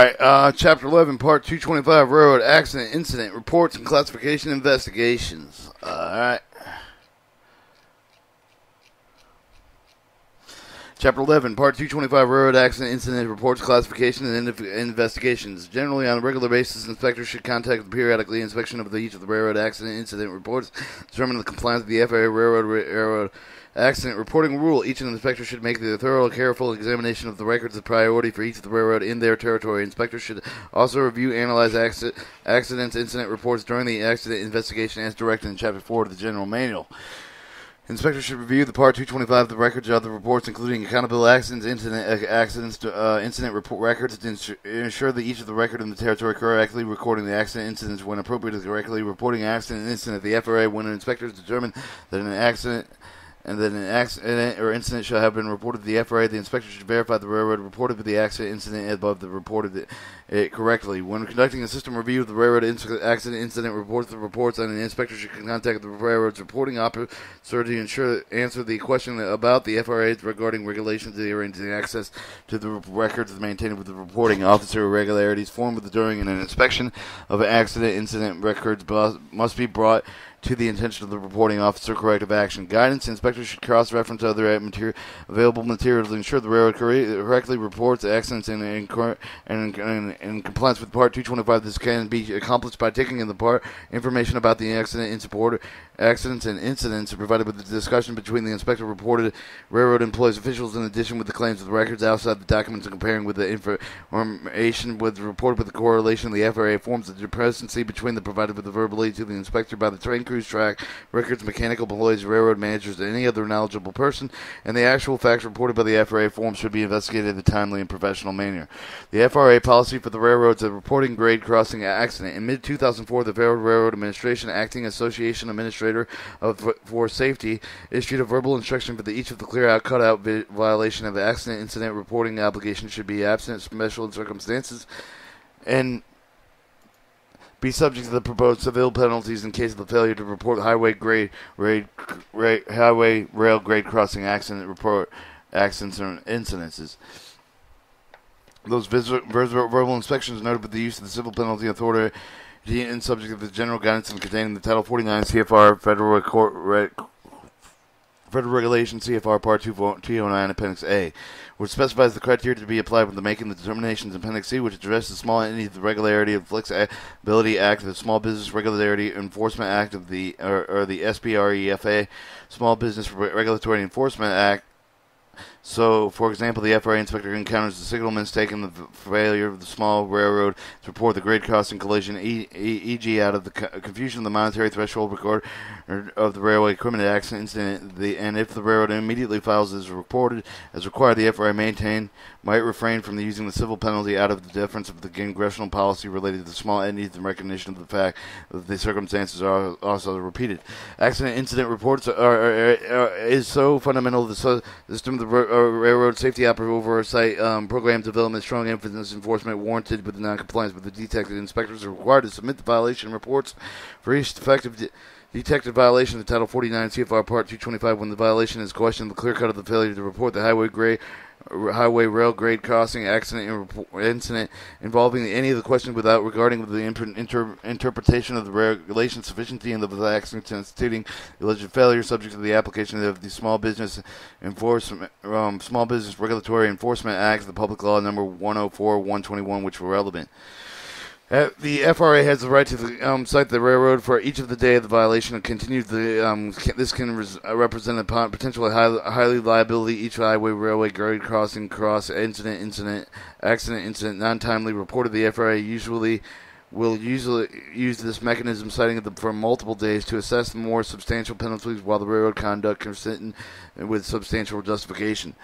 All right, uh, Chapter 11, Part 225, Railroad Accident Incident Reports and Classification Investigations. All right. Chapter 11, Part 225, Railroad Accident Incident Reports, Classification, and Inv- Investigations. Generally, on a regular basis, inspectors should contact the periodically inspection of the, each of the railroad accident incident reports, determine the compliance of the FAA Railroad, Railroad Accident Reporting Rule. Each inspector should make the thorough, careful examination of the records of priority for each of the railroad in their territory. Inspectors should also review, analyze accident, accidents, incident reports during the accident investigation as directed in Chapter 4 of the General Manual. Inspectors should review the Part 225 of the records of the reports, including accountable accidents, incident uh, accidents, uh, incident report records, to ensure, ensure that each of the record in the territory correctly recording the accident incidents when appropriate is correctly reporting accident incident. At the FRA, when inspectors determine that an accident and that an accident or incident shall have been reported to the FRA, the inspector should verify the railroad reported the accident incident above the reported it, it correctly. When conducting a system review of the railroad accident incident reports, the reports and an inspector should contact the railroad's reporting officer to ensure answer the question about the FRA regarding regulations arranging access to the records maintained with the reporting officer. Irregularities formed during an inspection of an accident incident records must be brought to the attention of the reporting officer corrective action. Guidance inspectors should cross reference other material, available materials to ensure the railroad correctly reports accidents and in, in, in, in, compliance with Part 225. This can be accomplished by taking in the part information about the accident in support accidents and incidents provided with the discussion between the inspector reported railroad employees officials in addition with the claims of the records outside the documents and comparing with the information with reported with the correlation of the FRA forms the discrepancy between the provided with the verbally to the inspector by the train crews track records mechanical employees railroad managers and any other knowledgeable person. And the actual facts reported by the FRA forms should be investigated in a timely and professional manner. The FRA policy for the railroads of reporting grade crossing accident. In mid 2004 the Federal Railroad Administration acting association administrator administrator of, for safety issued a verbal instruction for the, each of the clear out cutout vi- violation of the accident incident reporting obligation should be absent special circumstances and be subject to the proposed civil penalties in case of the failure to report highway grade, grade, grade highway rail grade crossing accident report accidents or incidences. Those verbal inspections noted with the use of the civil penalty authority and subject to the general guidance contained in the Title 49 CFR Federal Court Federal Regulation CFR Part 209 Appendix A, which specifies the criteria to be applied when the making the determinations in Appendix C, which addresses the small entity the Regularity of Flexibility Act, the Small Business Regularity Enforcement Act of the or, or the SBREFA, Small Business Regulatory Enforcement Act, so, for example, the FRA inspector encounters the signal mistake in the failure of the small railroad to report the grade crossing collision, e.g., out of the co- confusion of the monetary threshold record er, of the railway equipment accident incident, the, and if the railroad immediately files as reported as required, the FRA maintain might refrain from using the civil penalty out of the deference of the congressional policy related to the small entities and recognition of the fact that the circumstances are also repeated. Accident incident reports are, are, are is so fundamental to the system of the railroad safety oversight um, program development, strong emphasis enforcement warranted with the noncompliance with the detected inspectors are required to submit the violation reports for each defective. De- detected violation of Title 49 CFR Part 225 when the violation is questioned the clear cut of the failure to report the highway grade highway rail grade crossing accident incident involving any of the questions without regarding the inter- inter- interpretation of the regulation sufficiency and the accident constituting alleged failure subject to the application of the small business enforcement um, small business regulatory enforcement act the public law number 104 121 which were relevant uh, the FRA has the right to um, cite the railroad for each of the day of the violation and continue the. Um, can, this can res, uh, represent a potentially high, highly liability each highway, railway, grade crossing, cross incident, incident, accident, incident, non-timely reported. The FRA usually will usually use this mechanism, citing them for multiple days to assess the more substantial penalties, while the railroad conduct consistent with substantial justification.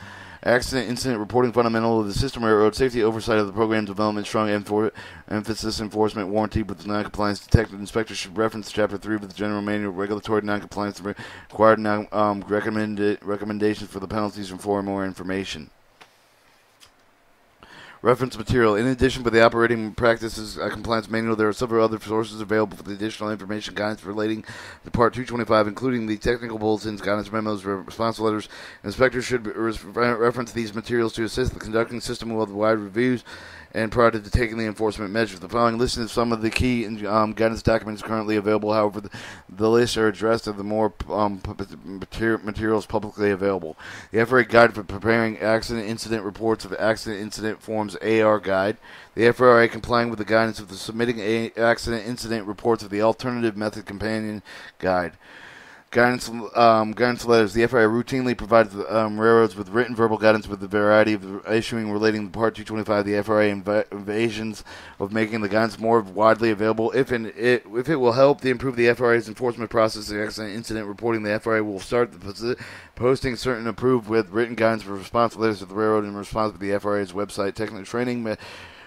Accident incident reporting fundamental of the system railroad safety oversight of the program development strong enfor- emphasis enforcement warranty with noncompliance detected inspectors should reference chapter 3 of the general manual regulatory noncompliance required non- um, recommended recommendations for the penalties and for more information reference material. In addition to the operating practices uh, compliance manual, there are several other sources available for the additional information guidance relating to Part 225, including the technical bulletins, guidance memos, response letters. Inspectors should reference these materials to assist the conducting system with wide reviews and prior to taking the enforcement measures. The following list is some of the key um, guidance documents currently available. However, the, the lists are addressed of the more um, materials publicly available. The FRA Guide for Preparing Accident Incident Reports of Accident Incident Forms AR Guide. The FRA complying with the guidance of the Submitting Accident Incident Reports of the Alternative Method Companion Guide. Guidance, um, guidance letters. The FRA routinely provides um, railroads with written verbal guidance with a variety of issuing relating to Part 225. The FRA inv- invasions of making the guidance more widely available. If it, if it will help to improve the FRA's enforcement process and accident incident reporting, the FRA will start the posting certain approved with written guidance for response letters to the railroad in response to the FRA's website. Technical training.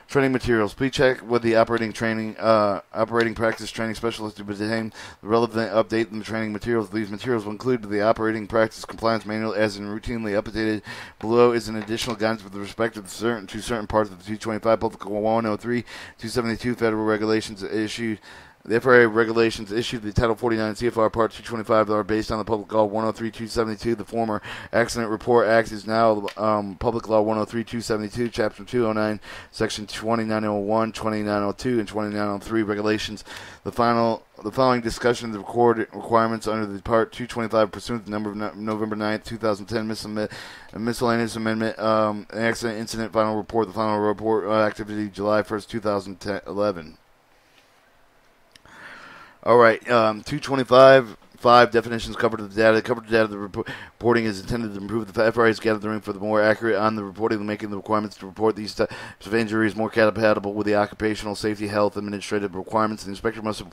Training materials. Please check with the operating training, uh, operating practice training specialist to obtain the relevant update in the training materials. These materials will include the operating practice compliance manual as in routinely updated. Below is an additional guidance with respect to certain to certain parts of the 225 Public 103 272 federal regulations issued the FRA regulations issued the Title 49 CFR Part 225 that are based on the Public Law 103-272. The former Accident Report Act is now um, Public Law 103-272, Chapter 209, Section 2901, 2902, and 2903 regulations. The final the following discussion of the record requirements under the Part 225 pursuant to number of November 9th, 2010 miscellaneous amendment, um, accident incident final report, the final report uh, activity July 1st, 2011. All right, um, 225 Five definitions covered the data. Covered the data. Of the reporting is intended to improve the FRA's gathering for the more accurate on the reporting, and making the requirements to report these types of injuries more compatible with the occupational safety health administrative requirements. The inspector must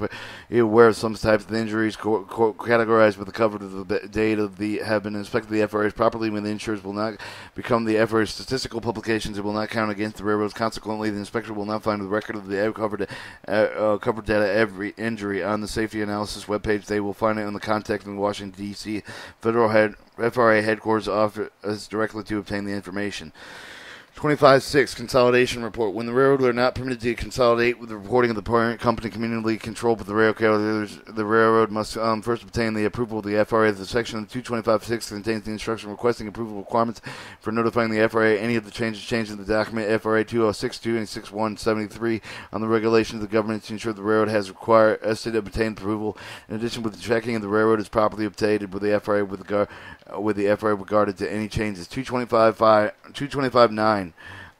be aware of some types of injuries categorized with the covered data the have been inspected the FRA's properly when the insurers will not become the FRA's statistical publications. It will not count against the railroads. Consequently, the inspector will not find the record of the covered uh, uh, covered data every injury on the safety analysis webpage. They will find it on the contacting Washington, D.C. Federal head, FRA headquarters office directly to obtain the information. 25.6 Consolidation Report. When the railroad are not permitted to consolidate with the reporting of the parent company communally controlled by the rail carriers, the railroad must um, first obtain the approval of the FRA. The section of 225.6 contains the instruction requesting approval requirements for notifying the FRA any of the changes changed in the document FRA 2062 and 6173 on the regulations of the government to ensure the railroad has required us to obtain approval. In addition, with the checking of the railroad is properly obtained with the FRA with regard uh, with the FRA regarded to any changes. 225-5 225 9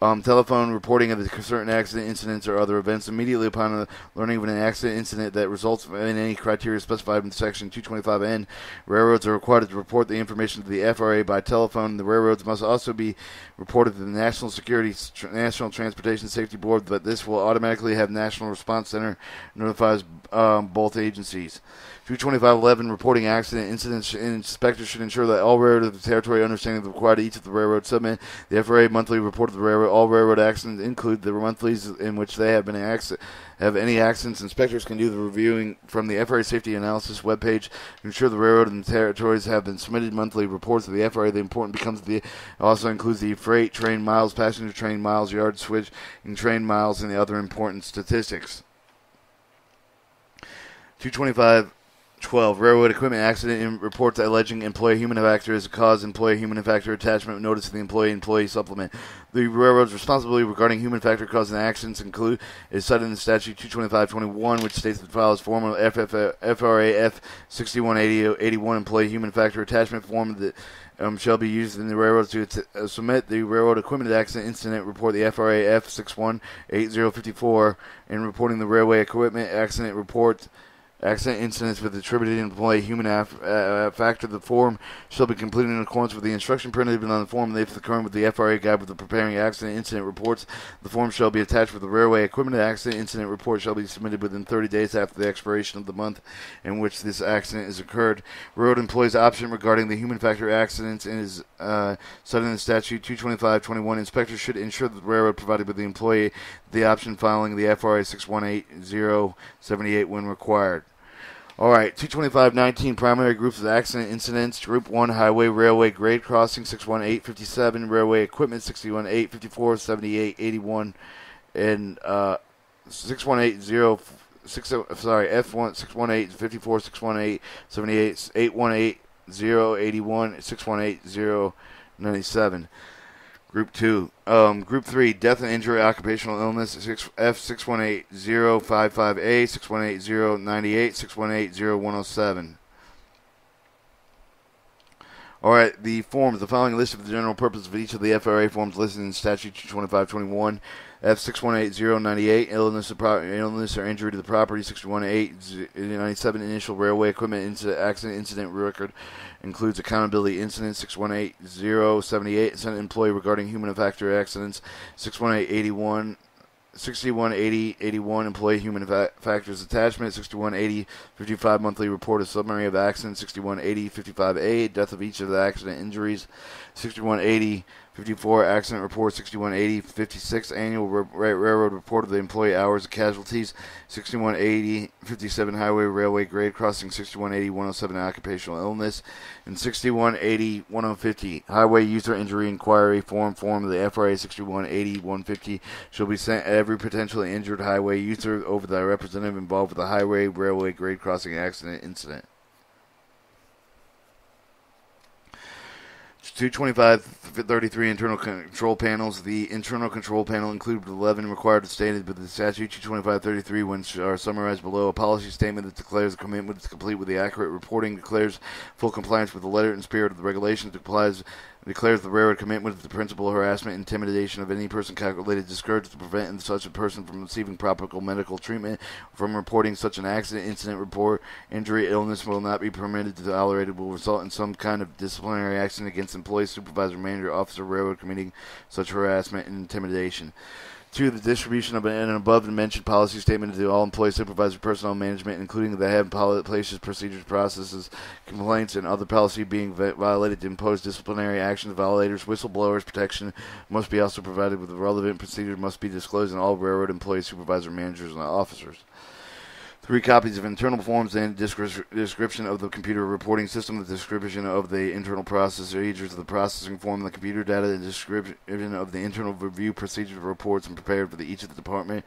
um, telephone reporting of the certain accident incidents or other events immediately upon learning of an accident incident that results in any criteria specified in Section 225N. Railroads are required to report the information to the FRA by telephone. The railroads must also be reported to the National Security National Transportation Safety Board, but this will automatically have National Response Center notifies um, both agencies. 22511 reporting accident incidents inspectors should ensure that all railroads of the territory understanding the required each of the railroad submit the FRA monthly report of the railroad. All railroad accidents include the monthlies in which they have been accident have any accidents. Inspectors can do the reviewing from the FRA Safety Analysis webpage to ensure the railroad and the territories have been submitted monthly reports to the FRA. The important becomes the also includes the freight train miles, passenger train miles, yard switch, and train miles, and the other important statistics. 225 12. Railroad equipment accident reports alleging employee human factor as a cause. Employee human factor attachment notice to the employee employee supplement. The railroad's responsibility regarding human factor causing accidents include is cited in the statute 22521, which states that files form of FRA F 6181 employee human factor attachment form that um, shall be used in the railroad to uh, submit the railroad equipment accident incident report, the FRA F 618054, in reporting the railway equipment accident report Accident incidents with attributed employee human af- uh, factor. The form shall be completed in accordance with the instruction printed on the form. If occurring with the FRA guide with the preparing accident incident reports, the form shall be attached with the railway equipment accident incident report. Shall be submitted within 30 days after the expiration of the month in which this accident has occurred. Road employees option regarding the human factor accidents is uh, cited in the statute 225.21. Inspectors should ensure that the railroad provided with the employee the option filing the FRA 618078 when required. All right, 225.19 primary groups of accident incidents. Group 1 highway, railway, grade crossing 61857, railway equipment 61854, 78, 81, and uh, 6180. Six, sorry, F1 618 54 618 78 818 081 618 097. Group two. Um, group three, death and injury, occupational illness, six, F six one eight zero five five A, six one eight zero ninety eight, six one eight zero one zero seven. All right, the forms. The following list of the general purpose of each of the FRA forms listed in Statute 22521. F618098, illness, illness or injury to the property. 61897, initial railway equipment incident, accident incident record includes accountability incident. 618078, Senate employee regarding human factor accidents. 61881, 6180 81 employee human fa- factors attachment 6180 55 monthly report of summary of accident 6180 55a death of each of the accident injuries 6180 54 accident report 6180 56 annual railroad report of the employee hours of casualties 6180 57 highway railway grade crossing 6180 107 occupational illness and 6180 150 highway user injury inquiry form form of the FRA 6180 150 shall be sent every potentially injured highway user over the representative involved with the highway railway grade crossing accident incident 225 33 internal control panels. The internal control panel included 11 required stated by the statute 22533 which are summarized below. A policy statement that declares the commitment to complete with the accurate reporting, declares full compliance with the letter and spirit of the regulations, declares declares the railroad commitment to the principal harassment, intimidation of any person calculated discouraged to prevent such a person from receiving proper medical treatment, from reporting such an accident, incident report, injury, illness will not be permitted to tolerated will result in some kind of disciplinary action against employee, supervisor, manager, officer, railroad committing such harassment and intimidation. Two, the distribution of an above mentioned policy statement to all employee, supervisor, personnel management, including the head places, procedures, processes, complaints, and other policy being violated to impose disciplinary action to violators. Whistleblowers protection must be also provided with the relevant procedure must be disclosed in all railroad employees, supervisor, managers, and officers. Three copies of internal forms and description of the computer reporting system, the description of the internal procedures of the processing form, the computer data, the description of the internal review procedure reports and prepared for the, each of the department.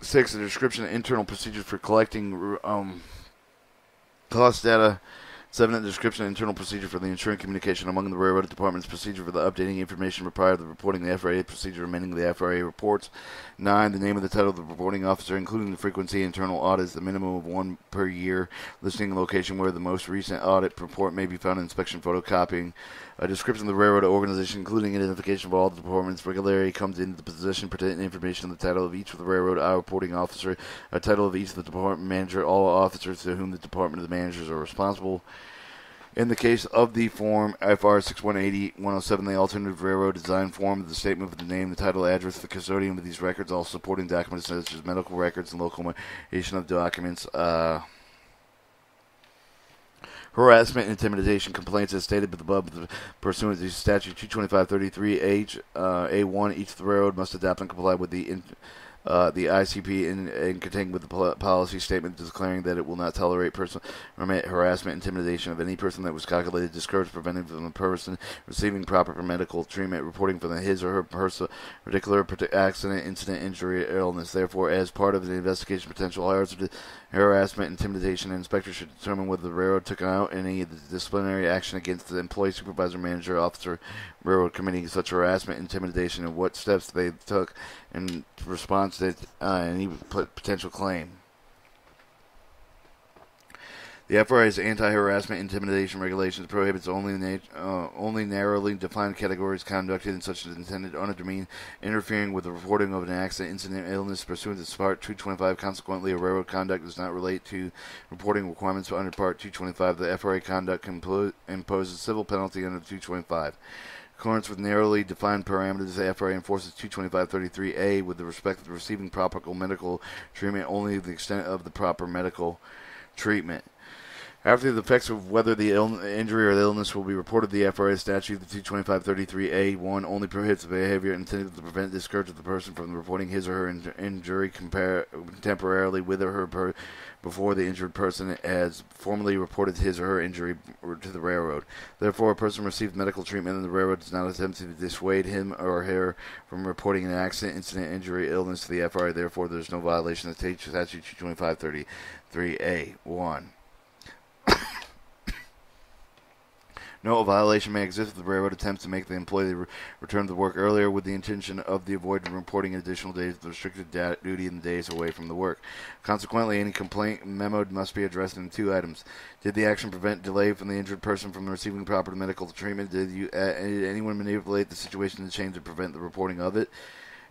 Six, the description of internal procedures for collecting um, cost data Seven, the description internal procedure for the ensuring communication among the railroad department's procedure for the updating information prior to the reporting the FRA procedure amending the FRA reports. Nine, the name of the title of the reporting officer, including the frequency internal audits, the minimum of one per year, listing the location where the most recent audit report may be found, inspection photocopying. A description of the railroad organization, including identification of all the departments, regularly comes into the position, pertinent information the title of each of the railroad our reporting officer, a title of each of the department manager, all officers to whom the department of the managers are responsible. In the case of the Form FR 6180-107, the alternative railroad design form, the statement of the name, the title, address, the custodian of these records, all supporting documents such as medical records and location of documents, uh, harassment intimidation complaints as stated above pursuant to statute 22533 uh, A1 each railroad must adopt and comply with the in, uh, the ICP in, in containing with the policy statement declaring that it will not tolerate personal harassment, intimidation of any person that was calculated, discouraged, prevented from the person receiving proper medical treatment, reporting for his or her person, particular accident, incident, injury, or illness. Therefore, as part of the investigation, potential harassment, intimidation, the inspector should determine whether the railroad took out any disciplinary action against the employee, supervisor, manager, officer, railroad committing such harassment, intimidation, and what steps they took in response to uh, any potential claim. The FRA's anti-harassment intimidation regulations prohibits only na- uh, only narrowly defined categories conducted in such an intended undetermined interfering with the reporting of an accident, incident, illness pursuant to Part 225. Consequently, a railroad conduct does not relate to reporting requirements under Part 225. The FRA conduct can impose a civil penalty under 225 accordance with narrowly defined parameters, the FRA enforces 225.33a with the respect to receiving proper medical treatment only to the extent of the proper medical treatment. After the effects of whether the Ill- injury or the illness will be reported, the FRA statute, the 225.33a1, only prohibits behavior intended to prevent discourage of the person from reporting his or her in- injury compar- temporarily with or her per- before the injured person has formally reported his or her injury to the railroad. Therefore, a person receives medical treatment and the railroad does not attempt to dissuade him or her from reporting an accident, incident, injury, illness to the FRA. Therefore, there is no violation of the statute 22533A1. No, violation may exist if the railroad attempts to make the employee re- return to work earlier with the intention of the avoid reporting additional days of restricted duty in the days away from the work. Consequently, any complaint memo must be addressed in two items. Did the action prevent delay from the injured person from receiving proper medical treatment? Did, you, uh, did anyone manipulate the situation to change or prevent the reporting of it?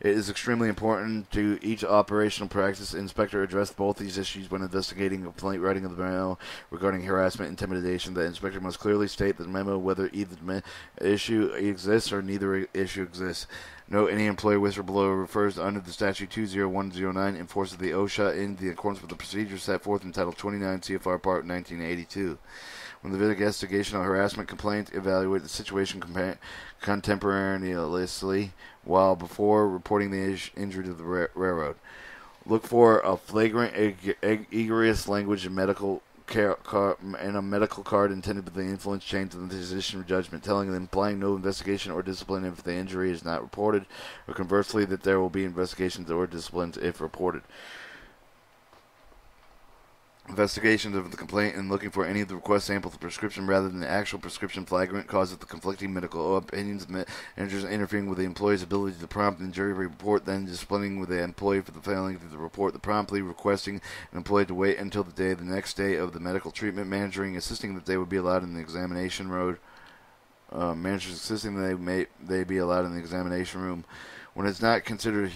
It is extremely important to each operational practice inspector address both these issues when investigating a complaint writing of the memo regarding harassment intimidation. The inspector must clearly state the memo whether either the issue exists or neither issue exists. Note any employee whistleblower refers under the statute 20109 enforces the OSHA in the accordance with the procedures set forth in Title 29 CFR Part 1982. When the investigation of harassment complaint, evaluate the situation contemporaneously while before reporting the injury to the ra- railroad. Look for a flagrant, eg- eg- egregious language in medical care, car, and a medical card intended to the influence change of the physician judgment, telling them implying no investigation or discipline if the injury is not reported, or conversely that there will be investigations or disciplines if reported investigations of the complaint and looking for any of the request samples of prescription rather than the actual prescription flagrant causes the conflicting medical opinions of managers interfering with the employee's ability to prompt and jury report, then disciplining with the employee for the failing to report the promptly requesting an employee to wait until the day the next day of the medical treatment, managing insisting that they would be allowed in the examination road. Uh, managers insisting they may they be allowed in the examination room when it's not considered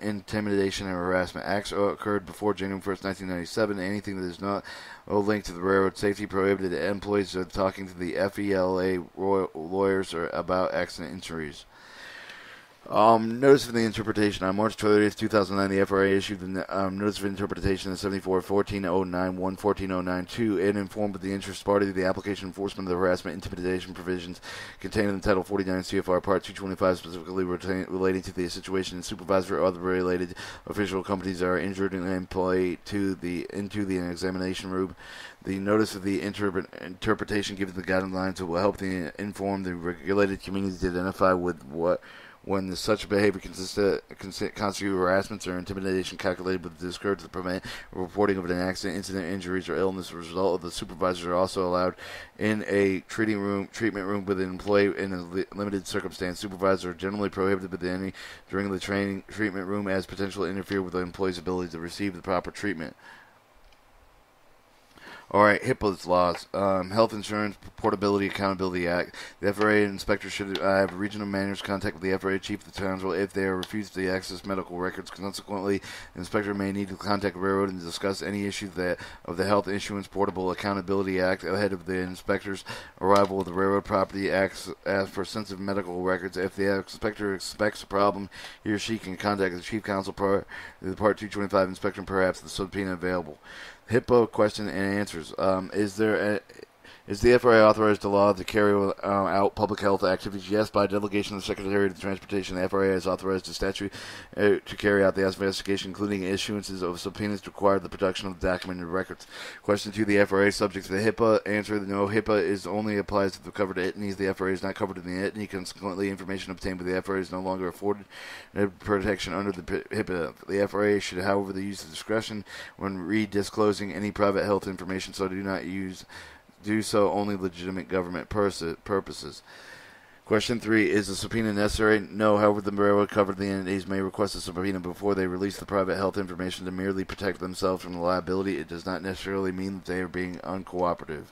intimidation and harassment. Acts occurred before January 1st, 1997. Anything that is not linked to the railroad safety prohibited employees are talking to the FELA lawyers or about accident injuries. Um, notice of the interpretation. On March 30th, 2009, the FRA issued the um, Notice of Interpretation of 74 1409 1 14092 and informed the interest party of the application enforcement of the harassment intimidation provisions contained in the Title 49 CFR Part 225, specifically relating to the situation in supervisor or other related official companies are injured and employed to the into the examination room. The notice of the interpret, interpretation gives the guidelines that will help the inform the regulated community to identify with what when such behavior constitutes harassment or intimidation calculated with the discourage to prevent reporting of an accident, incident, injuries, or illness as a result of the supervisors are also allowed in a treating room, treatment room with an employee in a li- limited circumstance. Supervisors are generally prohibited with any during the training treatment room as potential interfere with the employee's ability to receive the proper treatment. All right, HIPAA's laws, um, Health Insurance Portability Accountability Act. The FRA inspector should have regional managers contact with the FRA chief of the Townsville if they are refused to access medical records. Consequently, the inspector may need to contact railroad and discuss any issue that of the Health Insurance Portable Accountability Act ahead of the inspector's arrival of the railroad property. Acts as for sensitive medical records. If the inspector expects a problem, he or she can contact the chief counsel, the Part 225 inspector, perhaps the subpoena available. HIPAA question and answers. Um, is there a, is the FRA authorized to law to carry uh, out public health activities? Yes, by delegation of the Secretary of Transportation, the FRA is authorized to statute uh, to carry out the investigation, including issuances of subpoenas to require the production of the documented records. Question two: The FRA subject to the HIPAA answer: No, HIPAA is only applies to the covered entities. The FRA is not covered in the entity. Consequently, information obtained by the FRA is no longer afforded protection under the HIPAA. The FRA should, however, use discretion when re-disclosing any private health information, so do not use do so only legitimate government purposes. Question three: Is a subpoena necessary? No. However, the railroad covered the entities may request a subpoena before they release the private health information to merely protect themselves from the liability. It does not necessarily mean that they are being uncooperative.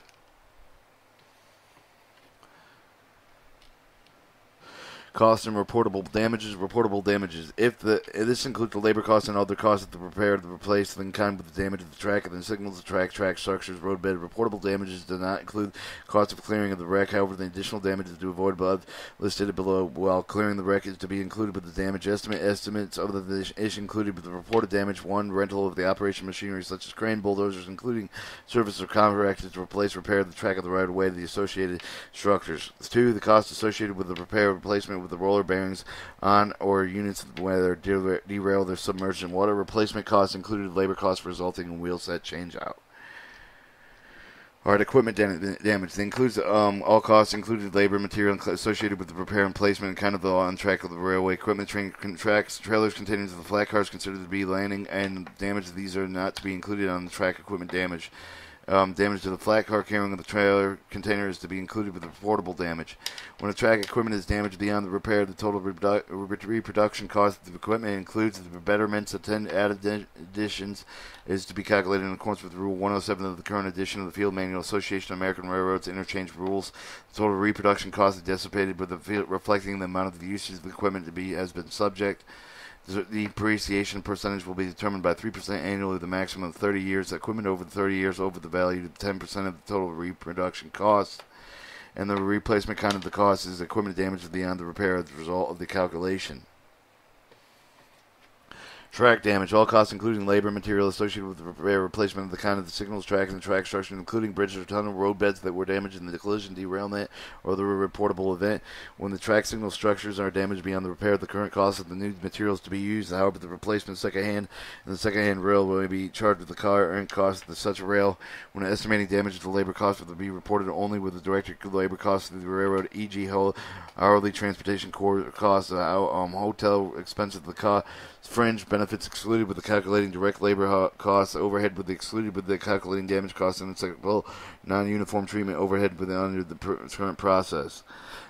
Costs and reportable damages. Reportable damages. If the this includes the labor costs and other costs of the repair, the replace, then kind with the damage of the track and the signals, the track, track structures, roadbed. Reportable damages do not include cost of clearing of the wreck. However, the additional damages to avoid above listed below while clearing the wreck is to be included with the damage estimate. Estimates of the issue included with the reported damage. One, rental of the operation machinery such as crane, bulldozers, including service or contracted to replace, repair the track of the right of way, the associated structures. Two, the cost associated with the repair replacement with the roller bearings on or units whether derailed or submerged in water. Replacement costs included labor costs resulting in wheel set changeout. All right, equipment damage. It includes um, all costs, included labor, material associated with the repair and placement, and kind of the on track of the railway equipment. Train tracks, trailers containing the flat cars considered to be landing and damage. These are not to be included on the track equipment damage. Um, damage to the flat car carrying of the trailer container is to be included with reportable damage. When a track equipment is damaged beyond the repair, the total reprodu- reproduction cost of the equipment includes the betterments, attend added additions, is to be calculated in accordance with Rule 107 of the current edition of the Field Manual Association of American Railroads Interchange Rules. The total reproduction cost is dissipated with the field, reflecting the amount of the usage of the equipment to be has been subject. The depreciation percentage will be determined by 3% annually, the maximum of 30 years. Equipment over 30 years over the value of 10% of the total reproduction cost. And the replacement kind of the cost is equipment damage beyond the repair as a result of the calculation. Track damage. All costs, including labor material associated with the repair replacement of the kind of the signals, tracks, and track structure, including bridges or tunnel roadbeds that were damaged in the collision, derailment, or the reportable event. When the track signal structures are damaged beyond the repair, the current cost of the new materials to be used. However, the replacement second hand and the second hand rail will be charged with the current cost of such rail. When estimating damage, the labor cost will be reported only with the direct labor cost of the railroad, e.g., hourly transportation costs, um, hotel of the car fringe benefits excluded with the calculating direct labor costs, overhead with the excluded with the calculating damage costs, and acceptable non-uniform treatment overhead within under the current process.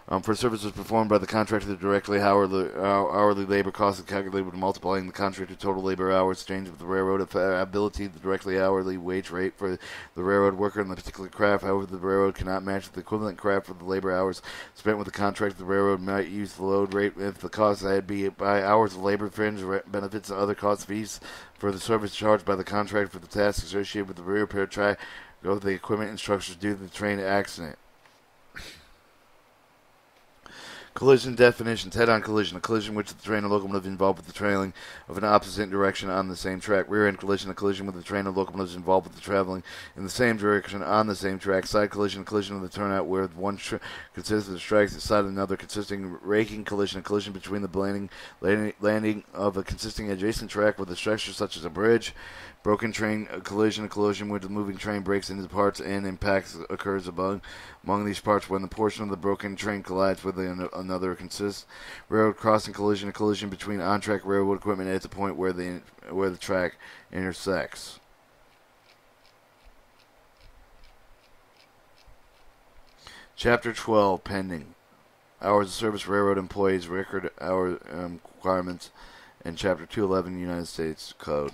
Um, for services performed by the contractor, directly hourly, hourly labor costs are calculated with multiplying the contractor total labor hours exchange with the railroad ability, the directly hourly wage rate for the railroad worker in the particular craft. However, the railroad cannot match the equivalent craft for the labor hours spent with the contractor. The railroad might use the load rate if the cost had be by hours of labor, fringe benefits, and other cost fees for the service charged by the contractor for the tasks associated with the repair track. Go the equipment and structures due to the train accident. Collision definitions. Head-on collision. A collision which the train or locomotive involved with the trailing of an opposite direction on the same track. Rear-end collision. A collision with the train or locomotive involved with the traveling in the same direction on the same track. Side collision. A collision of the turnout where one tra- consists of the strikes at side of another consisting raking collision. A collision between the landing, landing of a consisting adjacent track with a structure such as a bridge. Broken train a collision, a collision where the moving train breaks into parts and impacts occurs among, among these parts when the portion of the broken train collides with another consists. Railroad crossing collision, a collision between on-track railroad equipment at the point where the where the track intersects. Chapter 12, pending. Hours of service railroad employees record hour um, requirements and Chapter 211 United States Code.